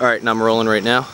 All right, now I'm rolling right now.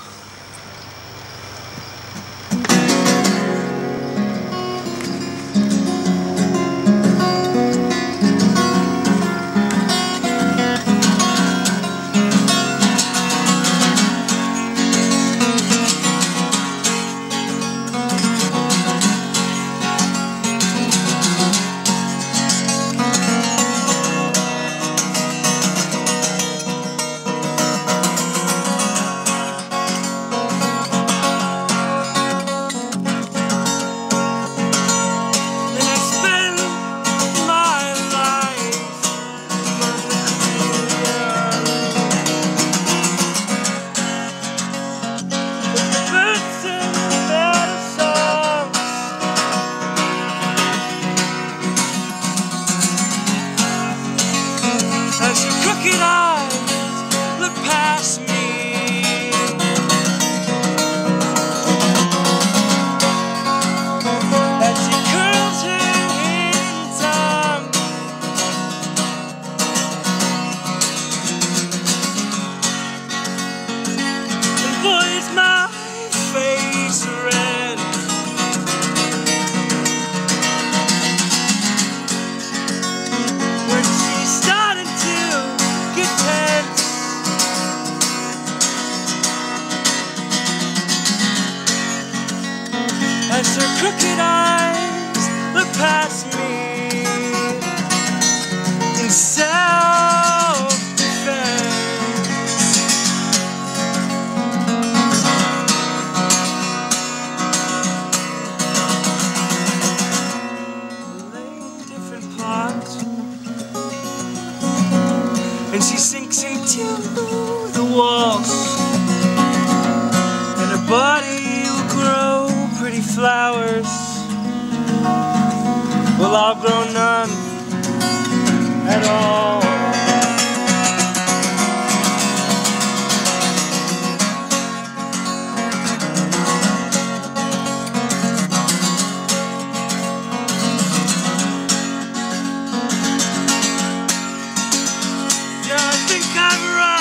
as crooked eyes. crooked eyes look past me in self-defense. Lay different parts, and she sings. Well, I've grown none at all. Yeah, I think I've run.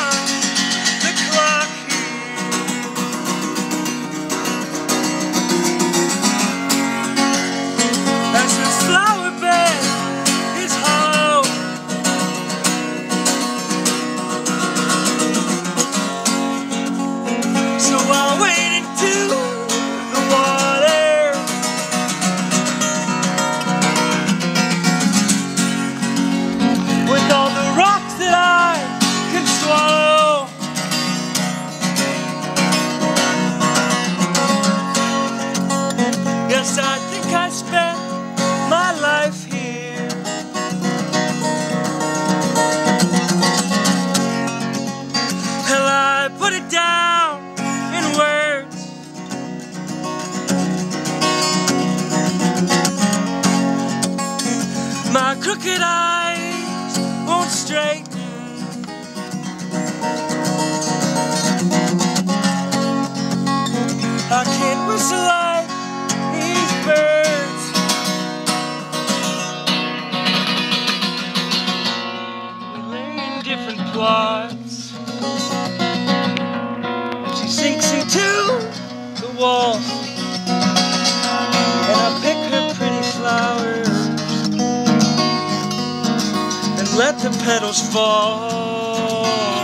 walls and I pick her pretty flowers and let the petals fall.